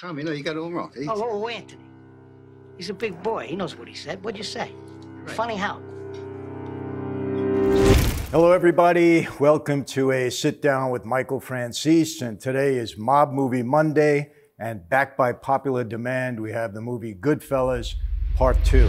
Tommy, no, you got it all wrong. He- oh, oh, oh, Anthony. He's a big boy. He knows what he said. What'd you say? Funny how? Hello, everybody. Welcome to a sit down with Michael Franzese. And today is Mob Movie Monday. And backed by popular demand, we have the movie Goodfellas Part 2.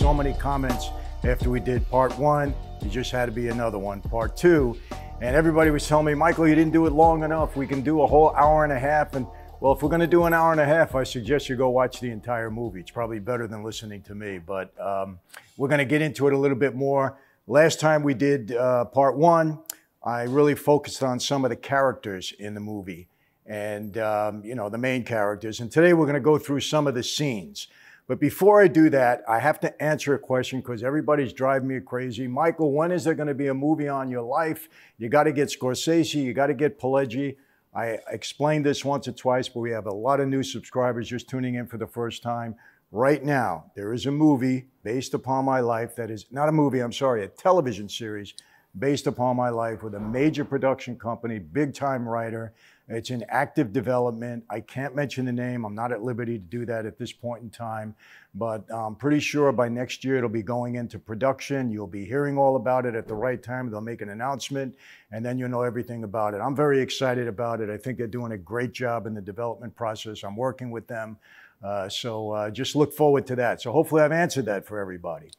So many comments after we did part one. It just had to be another one, part two. And everybody was telling me, Michael, you didn't do it long enough. We can do a whole hour and a half. And well, if we're going to do an hour and a half, I suggest you go watch the entire movie. It's probably better than listening to me. But um, we're going to get into it a little bit more. Last time we did uh, part one, I really focused on some of the characters in the movie and um, you know the main characters. And today we're going to go through some of the scenes. But before I do that, I have to answer a question because everybody's driving me crazy. Michael, when is there going to be a movie on your life? You got to get Scorsese, you got to get Pileggi. I explained this once or twice, but we have a lot of new subscribers just tuning in for the first time. Right now, there is a movie based upon my life that is not a movie, I'm sorry, a television series based upon my life with a major production company, big time writer. It's in active development. I can't mention the name. I'm not at liberty to do that at this point in time, but I'm pretty sure by next year it'll be going into production. You'll be hearing all about it at the right time. They'll make an announcement and then you'll know everything about it. I'm very excited about it. I think they're doing a great job in the development process. I'm working with them. Uh, so uh, just look forward to that. So hopefully I've answered that for everybody.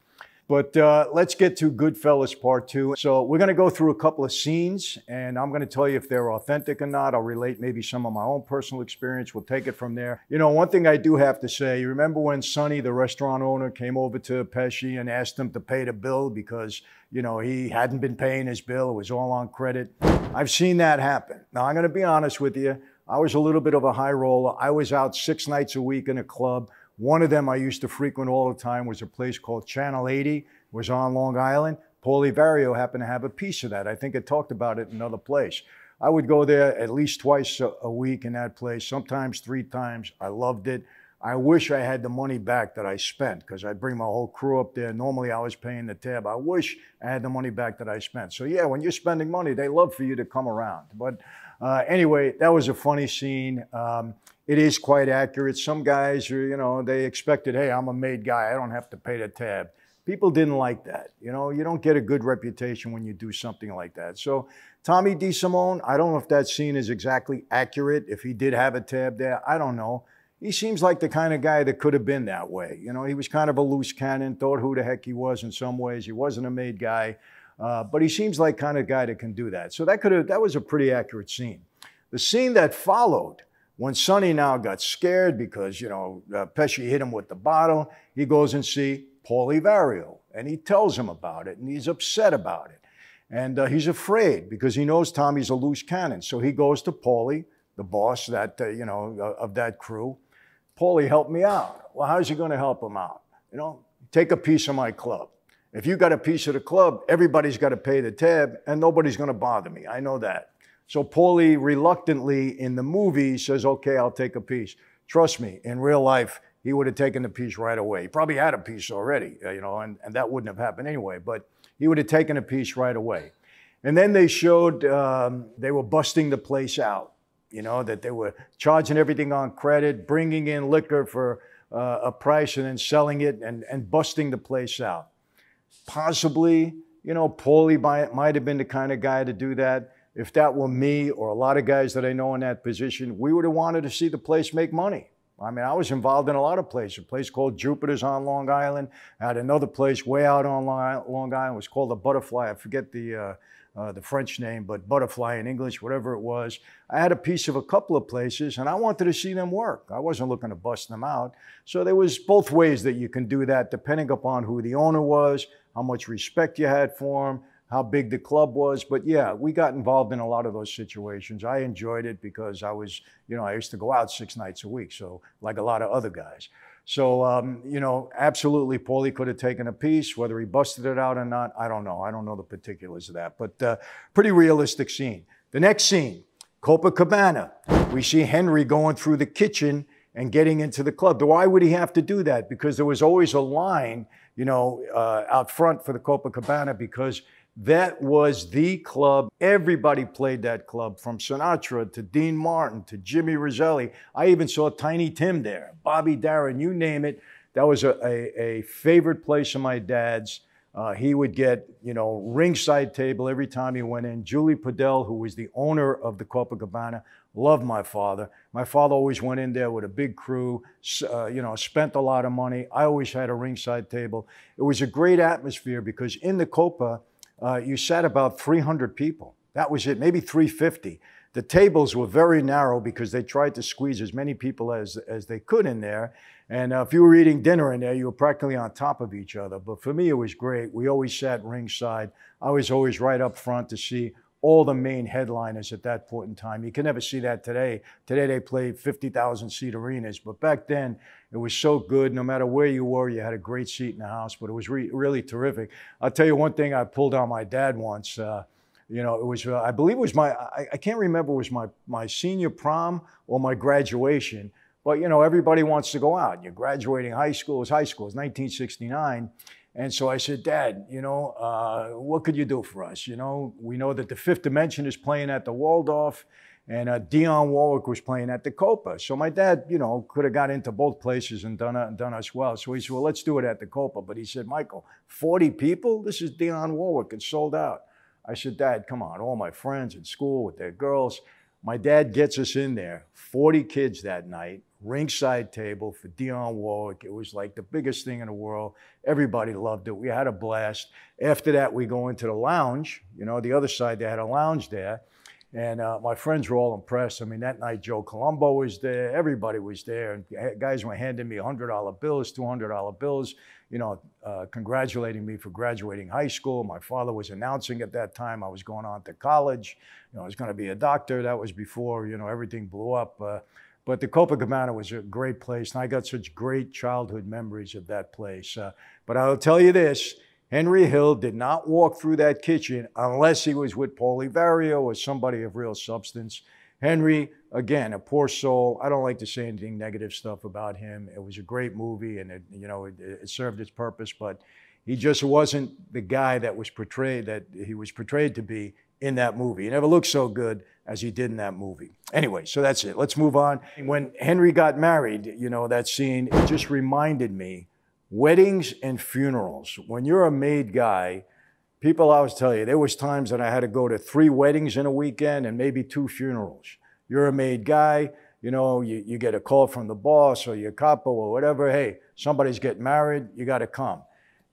But uh, let's get to Goodfellas Part 2. So we're going to go through a couple of scenes, and I'm going to tell you if they're authentic or not. I'll relate maybe some of my own personal experience. We'll take it from there. You know, one thing I do have to say, you remember when Sonny, the restaurant owner, came over to Pesci and asked him to pay the bill because, you know, he hadn't been paying his bill. It was all on credit. I've seen that happen. Now, I'm going to be honest with you. I was a little bit of a high roller. I was out six nights a week in a club. One of them I used to frequent all the time was a place called Channel 80, was on Long Island. Paulie Vario happened to have a piece of that. I think I talked about it in another place. I would go there at least twice a, a week in that place, sometimes three times. I loved it. I wish I had the money back that I spent because I'd bring my whole crew up there. Normally I was paying the tab. I wish I had the money back that I spent. So yeah, when you're spending money, they love for you to come around. But uh, anyway, that was a funny scene. Um, it is quite accurate. Some guys are, you know, they expected, hey, I'm a made guy. I don't have to pay the tab. People didn't like that. You know, you don't get a good reputation when you do something like that. So Tommy DeSimone, I don't know if that scene is exactly accurate. If he did have a tab there, I don't know. He seems like the kind of guy that could have been that way. You know, he was kind of a loose cannon, thought who the heck he was in some ways. He wasn't a made guy. Uh, but he seems like kind of guy that can do that. So that could have that was a pretty accurate scene. The scene that followed, when Sonny now got scared because you know uh, Pesci hit him with the bottle, he goes and see Paulie Vario, and he tells him about it, and he's upset about it, and uh, he's afraid because he knows Tommy's a loose cannon. So he goes to Paulie, the boss that uh, you know uh, of that crew. Paulie, help me out. Well, how's he going to help him out? You know, take a piece of my club. If you got a piece of the club, everybody's got to pay the tab and nobody's going to bother me. I know that. So Paulie reluctantly in the movie says, okay, I'll take a piece. Trust me, in real life, he would have taken the piece right away. He probably had a piece already, uh, you know, and, and that wouldn't have happened anyway, but he would have taken a piece right away. And then they showed um, they were busting the place out, you know, that they were charging everything on credit, bringing in liquor for uh, a price and then selling it and, and busting the place out possibly, you know, Paulie might, might have been the kind of guy to do that. If that were me or a lot of guys that I know in that position, we would have wanted to see the place make money. I mean, I was involved in a lot of places. A place called Jupiter's on Long Island. I had another place way out on Long Island. It was called the Butterfly. I forget the uh, uh, the French name, but Butterfly in English, whatever it was. I had a piece of a couple of places, and I wanted to see them work. I wasn't looking to bust them out. So there was both ways that you can do that, depending upon who the owner was, how much respect you had for him, how big the club was. But yeah, we got involved in a lot of those situations. I enjoyed it because I was, you know, I used to go out six nights a week, so like a lot of other guys. So, um, you know, absolutely, Paulie could have taken a piece. Whether he busted it out or not, I don't know. I don't know the particulars of that, but uh, pretty realistic scene. The next scene, Copacabana. We see Henry going through the kitchen and getting into the club. Why would he have to do that? Because there was always a line, you know, uh, out front for the Copacabana because that was the club. Everybody played that club from Sinatra to Dean Martin to Jimmy Roselli. I even saw Tiny Tim there, Bobby Darin, you name it. That was a, a, a favorite place of my dad's. Uh, he would get, you know, ringside table every time he went in. Julie Podell, who was the owner of the Copacabana, loved my father. My father always went in there with a big crew, uh, you know, spent a lot of money. I always had a ringside table. It was a great atmosphere because in the Copa, uh, you sat about 300 people. That was it, maybe 350. The tables were very narrow because they tried to squeeze as many people as, as they could in there. And uh, if you were eating dinner in there, you were practically on top of each other. But for me, it was great. We always sat ringside. I was always right up front to see all the main headliners at that point in time. You can never see that today. Today they play 50,000 seat arenas, but back then it was so good. No matter where you were, you had a great seat in the house, but it was re- really terrific. I'll tell you one thing I pulled on my dad once. Uh, you know, it was, uh, I believe it was my, I, I can't remember, was my, my senior prom or my graduation. But, you know, everybody wants to go out. You're graduating high school. It was high school. It was 1969. And so I said, Dad, you know, uh, what could you do for us? You know, we know that the Fifth Dimension is playing at the Waldorf and uh, Dionne Warwick was playing at the Copa. So my dad, you know, could have got into both places and done, uh, done us well. So he said, well, let's do it at the Copa. But he said, Michael, 40 people? This is Dionne Warwick. It's sold out. I said, Dad, come on, all my friends in school with their girls. My dad gets us in there, 40 kids that night, ringside table for Dionne Warwick. It was like the biggest thing in the world. Everybody loved it. We had a blast. After that, we go into the lounge. You know, the other side, they had a lounge there. And uh, my friends were all impressed. I mean, that night Joe Colombo was there. Everybody was there. And guys were handing me $100 bills, $200 bills, you know, uh, congratulating me for graduating high school. My father was announcing at that time I was going on to college. You know, I was going to be a doctor. That was before, you know, everything blew up. Uh, but the Copacabana was a great place. And I got such great childhood memories of that place. Uh, but I'll tell you this Henry Hill did not walk through that kitchen unless he was with Paulie Vario or somebody of real substance. Henry, again, a poor soul. I don't like to say anything negative stuff about him. It was a great movie, and it, you know, it, it served its purpose. But he just wasn't the guy that was portrayed that he was portrayed to be in that movie. He never looked so good as he did in that movie. Anyway, so that's it. Let's move on. When Henry got married, you know, that scene, it just reminded me weddings and funerals. When you're a made guy, people always tell you there was times that I had to go to three weddings in a weekend and maybe two funerals. You're a made guy, you know, you, you get a call from the boss or your capo or whatever. Hey, somebody's getting married, you got to come.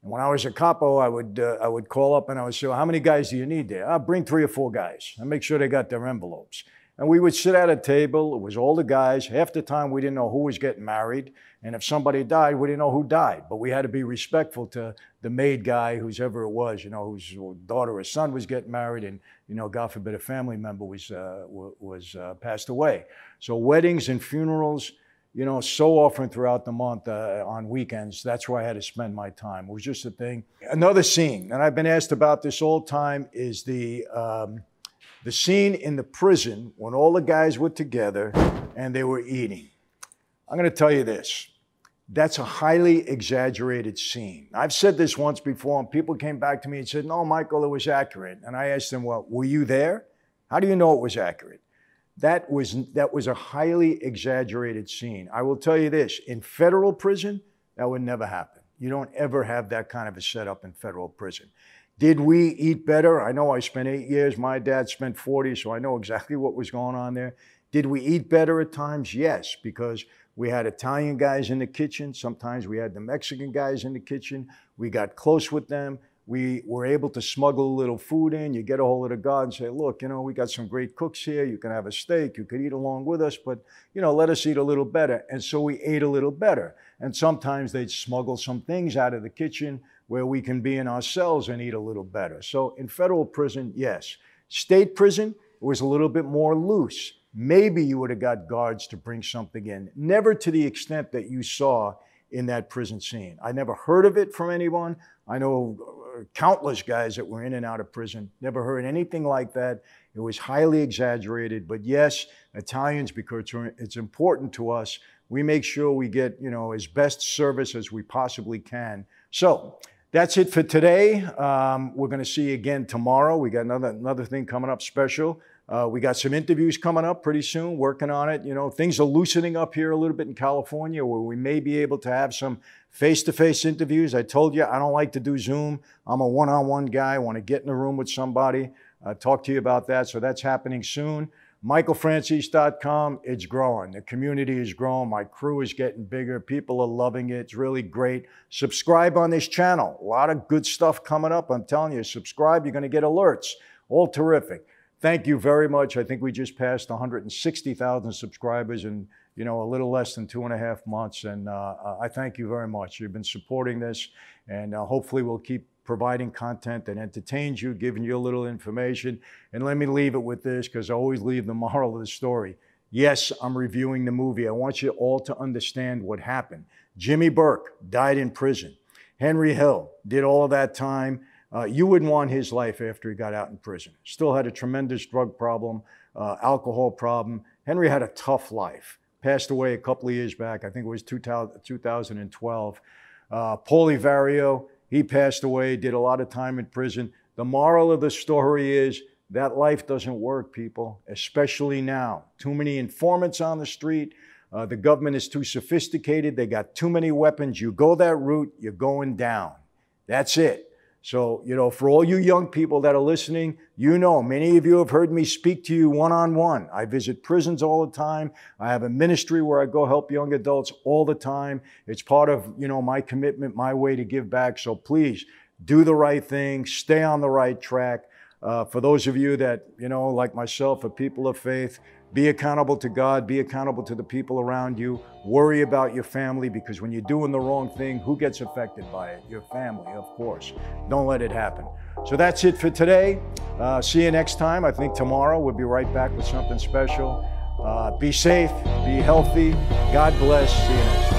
And when I was a capo, I would uh, I would call up and I would say, "How many guys do you need there?" I'll bring three or four guys and make sure they got their envelopes. And we would sit at a table. It was all the guys. Half the time we didn't know who was getting married. And if somebody died, we didn't know who died. But we had to be respectful to the made guy, who's ever it was, you know, whose daughter or son was getting married. And, you know, God forbid a family member was, uh, was uh, passed away. So weddings and funerals, you know, so often throughout the month uh, on weekends, that's where I had to spend my time. It was just a thing. Another scene, and I've been asked about this all the time, is the... Um, the scene in the prison when all the guys were together and they were eating. I'm going to tell you this. That's a highly exaggerated scene. I've said this once before, and people came back to me and said, No, Michael, it was accurate. And I asked them, Well, were you there? How do you know it was accurate? That was, that was a highly exaggerated scene. I will tell you this in federal prison, that would never happen. You don't ever have that kind of a setup in federal prison. Did we eat better? I know I spent eight years. My dad spent 40, so I know exactly what was going on there. Did we eat better at times? Yes, because we had Italian guys in the kitchen. Sometimes we had the Mexican guys in the kitchen. We got close with them. We were able to smuggle a little food in. You get a hold of the guard and say, look, you know, we got some great cooks here. You can have a steak. You could eat along with us, but, you know, let us eat a little better. And so we ate a little better. And sometimes they'd smuggle some things out of the kitchen where we can be in our cells and eat a little better. So in federal prison, yes. State prison, was a little bit more loose. Maybe you would have got guards to bring something in. Never to the extent that you saw in that prison scene. I never heard of it from anyone. I know countless guys that were in and out of prison, never heard anything like that. It was highly exaggerated. But yes, Italians, because it's important to us, we make sure we get, you know, as best service as we possibly can. So that's it for today. Um, we're going to see you again tomorrow. We got another another thing coming up special. Uh, we got some interviews coming up pretty soon, working on it. You know, things are loosening up here a little bit in California where we may be able to have some face to face interviews. I told you I don't like to do Zoom. I'm a one on one guy. I want to get in a room with somebody, uh, talk to you about that. So that's happening soon. MichaelFranzese.com, it's growing. The community is growing. My crew is getting bigger. People are loving it. It's really great. Subscribe on this channel. A lot of good stuff coming up. I'm telling you, subscribe. You're going to get alerts. All terrific thank you very much. I think we just passed 160,000 subscribers in you know a little less than two and a half months, and uh, I thank you very much. You've been supporting this, and uh, hopefully we'll keep providing content that entertains you, giving you a little information. And let me leave it with this because I always leave the moral of the story. Yes, I'm reviewing the movie. I want you all to understand what happened. Jimmy Burke died in prison. Henry Hill did all of that time uh, you wouldn't want his life after he got out in prison. Still had a tremendous drug problem, uh, alcohol problem. Henry had a tough life. Passed away a couple of years back. I think it was 2000, 2012. Uh, Paulie Vario, he passed away, did a lot of time in prison. The moral of the story is that life doesn't work, people, especially now. Too many informants on the street. Uh, the government is too sophisticated. They got too many weapons. You go that route, you're going down. That's it. So, you know, for all you young people that are listening, you know, many of you have heard me speak to you one on one. I visit prisons all the time. I have a ministry where I go help young adults all the time. It's part of, you know, my commitment, my way to give back. So please do the right thing, stay on the right track. Uh, for those of you that, you know, like myself, are people of faith, be accountable to God, be accountable to the people around you. Worry about your family because when you're doing the wrong thing, who gets affected by it? Your family, of course. Don't let it happen. So that's it for today. Uh, see you next time. I think tomorrow we'll be right back with something special. Uh, be safe, be healthy. God bless. See you next time.